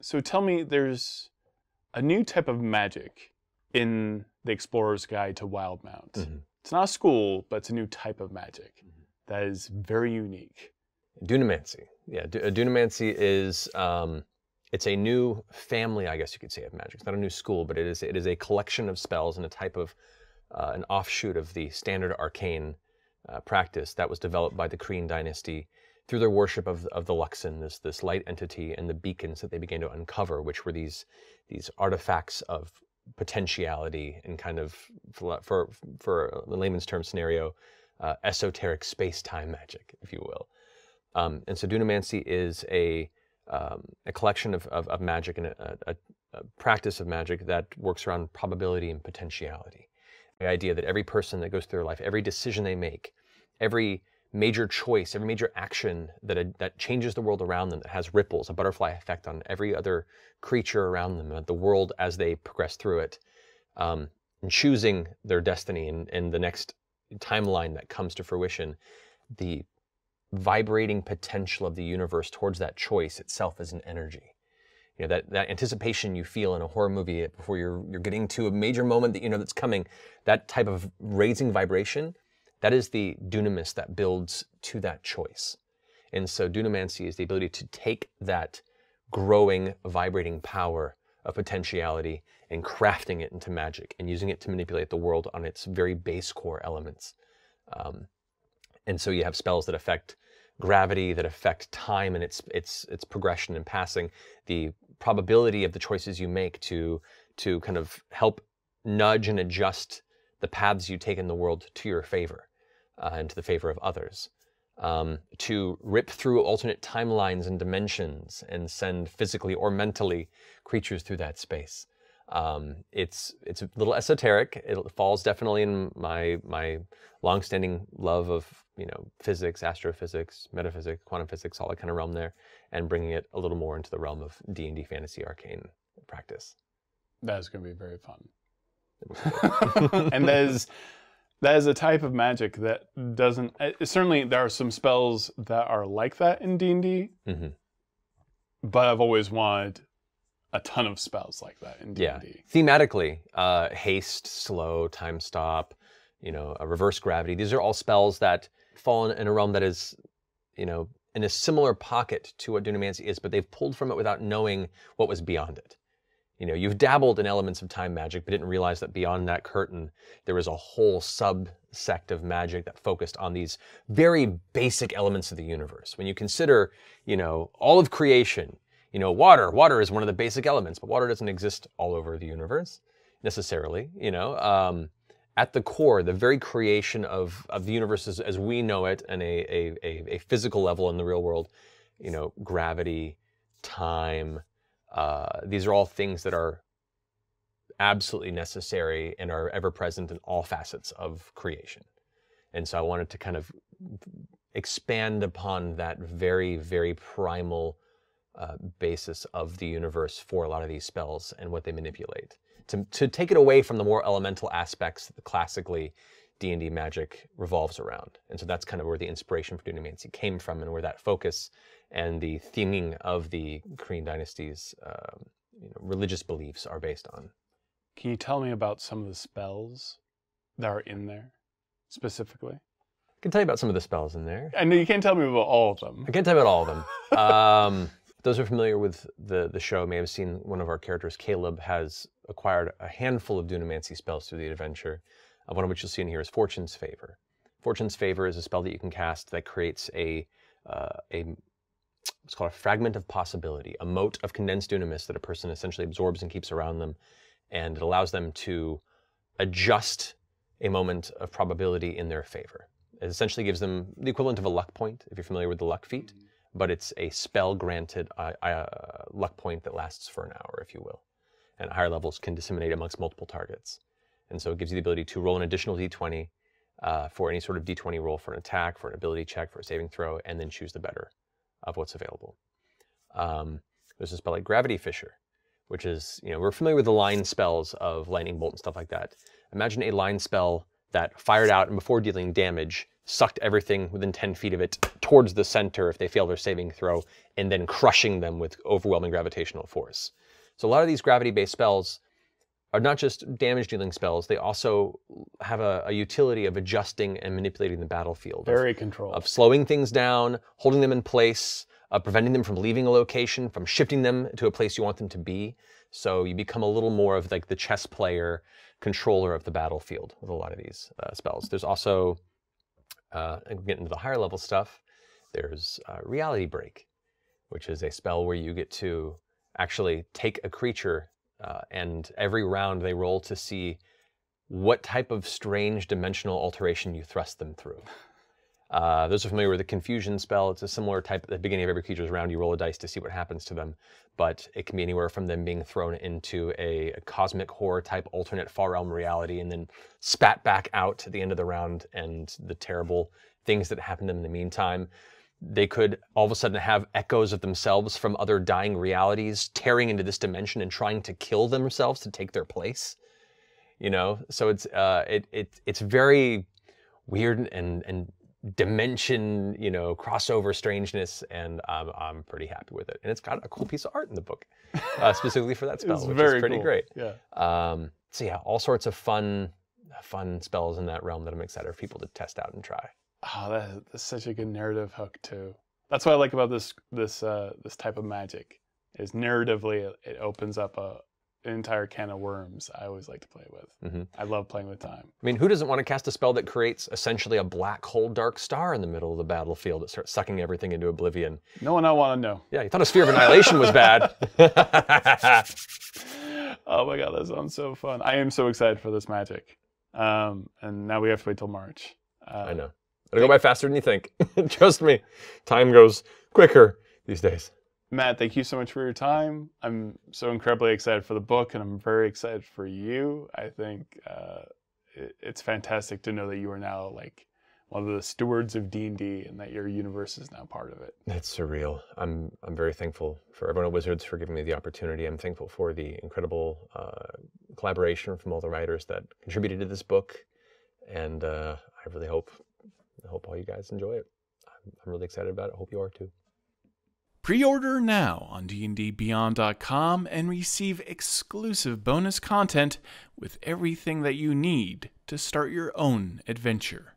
So tell me, there's a new type of magic in the Explorer's Guide to Wildemount. Mhm. It's not a school, but it's a new type of magic that is very unique. Dunamancy. Yeah, uh, Dunamancy is um, it's a new family, I guess you could say, of magic. It's not a new school, but it is it is a collection of spells and a type of uh, an offshoot of the standard arcane uh, practice that was developed by the Kryn dynasty through their worship of of the Luxon, this this light entity, and the beacons that they began to uncover, which were these these artifacts of potentiality and kind of for for, a layman's term scenario, uh, esoteric space time magic, if you will. Um, and so Dunamancy is a, um, a collection of, of, of magic and a, a, a practice of magic that works around probability and potentiality. The idea that every person that goes through their life, every decision they make, every major choice, every major action that, that changes the world around them, that has ripples, a butterfly effect on every other creature around them, uh, the world as they progress through it, um, and choosing their destiny and, and the next timeline that comes to fruition, the vibrating potential of the universe towards that choice itself as an energy. You know, that, that anticipation you feel in a horror movie before you're, you're getting to a major moment that you know that's coming, that type of raising vibration, that is the dunamis that builds to that choice. And so dunamancy is the ability to take that growing, vibrating power of potentiality and crafting it into magic and using it to manipulate the world on its very base core elements. Um, and so you have spells that affect gravity, that affect time and its its its progression and passing, the probability of the choices you make to to kind of help nudge and adjust the paths you take in the world to your favor uh, and to the favor of others. Um, to rip through alternate timelines and dimensions and send physically or mentally creatures through that space. Um, it's it's a little esoteric. It falls definitely in my my longstanding love of you know physics, astrophysics, metaphysics, quantum physics, all that kind of realm there, and bringing it a little more into the realm of D and D fantasy arcane practice. That is going to be very fun. and that is that is a type of magic that doesn't. uh, Certainly, there are some spells that are like that in D and D, Mhm. but I've always wanted a ton of spells like that in D&D. Thematically, uh, haste, slow, time stop, you know, a reverse gravity. These are all spells that fall in, in a realm that is, you know, in a similar pocket to what Dunamancy is, but they've pulled from it without knowing what was beyond it. You know, you've dabbled in elements of time magic, but didn't realize that beyond that curtain, there was a whole subsect of magic that focused on these very basic elements of the universe. When you consider, you know, all of creation, you know, water, water is one of the basic elements, but water doesn't exist all over the universe necessarily, you know. Um, at the core, the very creation of, of the universe as, as we know it and a, a, a, a physical level in the real world, you know, gravity, time, uh, these are all things that are absolutely necessary and are ever present in all facets of creation. And so I wanted to kind of expand upon that very, very primal uh, basis of the universe for a lot of these spells and what they manipulate. To, to take it away from the more elemental aspects that classically D&D magic revolves around. And so that's kind of where the inspiration for Dunamancy came from and where that focus and the theming of the Kryn dynasty's um, you know, religious beliefs are based on. Can you tell me about some of the spells that are in there specifically? I can tell you about some of the spells in there. I know you can't tell me about all of them. I can't tell you about all of them. Um, those who are familiar with the, the show may have seen one of our characters, Caleb, has acquired a handful of Dunamancy spells through the adventure. Uh, one of which you'll see in here is Fortune's Favor. Fortune's Favor is a spell that you can cast that creates a, uh, a what's called a fragment of possibility, a mote of condensed dunamis that a person essentially absorbs and keeps around them, and it allows them to adjust a moment of probability in their favor. It essentially gives them the equivalent of a luck point, if you're familiar with the luck feat, but it's a spell granted uh, uh, luck point that lasts for an hour, if you will. And higher levels can disseminate amongst multiple targets. And so it gives you the ability to roll an additional d20 uh, for any sort of d20 roll for an attack, for an ability check, for a saving throw, and then choose the better of what's available. Um, there's a spell like Gravity Fissure, which is, you know, we're familiar with the line spells of Lightning Bolt and stuff like that. Imagine a line spell that fired out and before dealing damage, sucked everything within 10 feet of it towards the center if they fail their saving throw, and then crushing them with overwhelming gravitational force. So a lot of these gravity-based spells are not just damage dealing spells, they also have a, a utility of adjusting and manipulating the battlefield. of- Very controlled. of slowing things down, holding them in place, uh, preventing them from leaving a location, from shifting them to a place you want them to be. So you become a little more of like the chess player, controller of the battlefield with a lot of these uh, spells. There's also, uh, and get into the higher level stuff. There's uh, Reality Break, which is a spell where you get to actually take a creature uh, and every round they roll to see what type of strange dimensional alteration you thrust them through. Uh, those are familiar with the confusion spell. It's a similar type at the beginning of every creature's round. You roll a dice to see what happens to them, but it can be anywhere from them being thrown into a, a cosmic horror type alternate far realm reality and then spat back out at the end of the round and the terrible things that happen to them in the meantime. They could all of a sudden have echoes of themselves from other dying realities tearing into this dimension and trying to kill themselves to take their place. You know, so it's uh, it, it it's very weird and and dimension, you know, crossover strangeness, and I'm, I'm pretty happy with it. And it's got a cool piece of art in the book, uh, specifically for that spell, it's which very is pretty cool. great. Yeah. Um, so yeah, all sorts of fun, fun spells in that realm that I'm excited for people to test out and try. Oh, that, that's such a good narrative hook too. That's what I like about this this uh, this type of magic is narratively it, opens up a an entire can of worms. I always like to play with. Mhm. I love playing with time. I mean, who doesn't want to cast a spell that creates essentially a black hole dark star in the middle of the battlefield that starts sucking everything into oblivion? No one I want to know. Yeah, you thought a sphere of annihilation was bad. oh my god, that sounds so fun. I am so excited for this magic. Um, and now we have to wait till March. Uh, I know. It'll go by faster than you think. Trust me, time goes quicker these days. Matt, thank you so much for your time. I'm so incredibly excited for the book, and I'm very excited for you. I think uh, it, it's fantastic to know that you are now like one of the stewards of D and D, and that your universe is now part of it. It's surreal. I'm I'm very thankful for everyone at Wizards for giving me the opportunity. I'm thankful for the incredible uh, collaboration from all the writers that contributed to this book, and uh, I really hope I hope all you guys enjoy it. I'm, I'm really excited about it. Hope you are too. Pre-order now on dndbeyond.com and receive exclusive bonus content with everything that you need to start your own adventure.